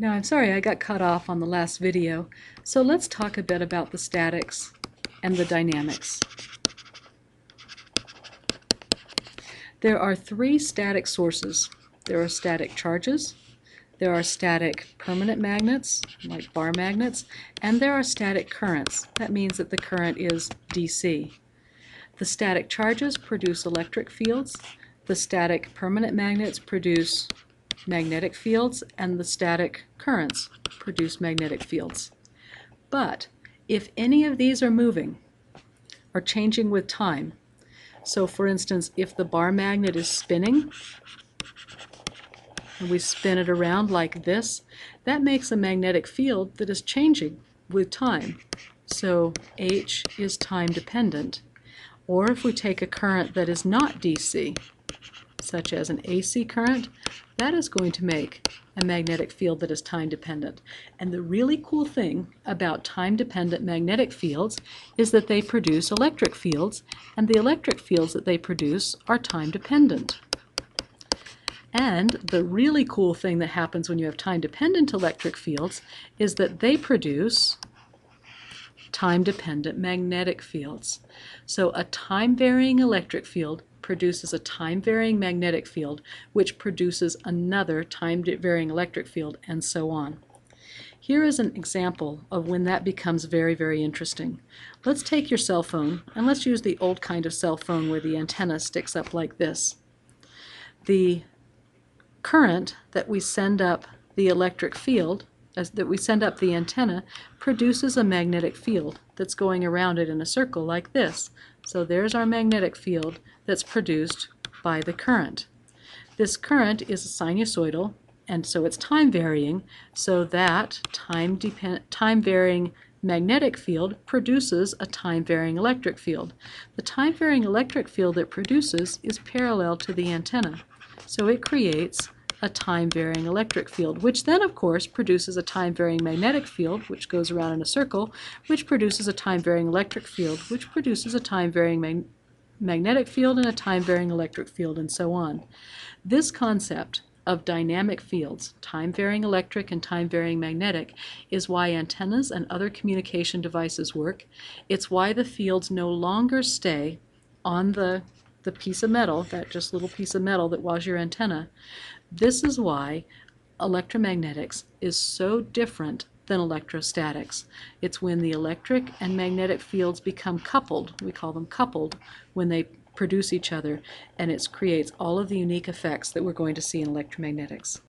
Now, I'm sorry I got cut off on the last video, so let's talk a bit about the statics and the dynamics. There are three static sources. There are static charges, there are static permanent magnets, like bar magnets, and there are static currents. That means that the current is DC. The static charges produce electric fields, the static permanent magnets produce magnetic fields, and the static currents produce magnetic fields. But if any of these are moving or changing with time, so for instance, if the bar magnet is spinning, and we spin it around like this, that makes a magnetic field that is changing with time. So H is time dependent. Or if we take a current that is not DC, such as an AC current, that is going to make a magnetic field that is time dependent. And the really cool thing about time dependent magnetic fields is that they produce electric fields, and the electric fields that they produce are time dependent. And the really cool thing that happens when you have time-dependent electric fields is that they produce time-dependent magnetic fields. So a time-varying electric field produces a time-varying magnetic field, which produces another time-varying electric field, and so on. Here is an example of when that becomes very, very interesting. Let's take your cell phone, and let's use the old kind of cell phone where the antenna sticks up like this. The current that we send up the electric field, as that we send up the antenna, produces a magnetic field that's going around it in a circle like this. So there's our magnetic field that's produced by the current. This current is sinusoidal, and so it's time varying, so that time, depend, time varying magnetic field produces a time varying electric field. The time varying electric field it produces is parallel to the antenna. So it creates a time-varying electric field, which then, of course, produces a time-varying magnetic field, which goes around in a circle, which produces a time-varying electric field, which produces a time-varying mag magnetic field and a time-varying electric field, and so on. This concept of dynamic fields, time-varying electric and time-varying magnetic, is why antennas and other communication devices work. It's why the fields no longer stay on the the piece of metal, that just little piece of metal that was your antenna. This is why electromagnetics is so different than electrostatics. It's when the electric and magnetic fields become coupled, we call them coupled, when they produce each other, and it creates all of the unique effects that we're going to see in electromagnetics.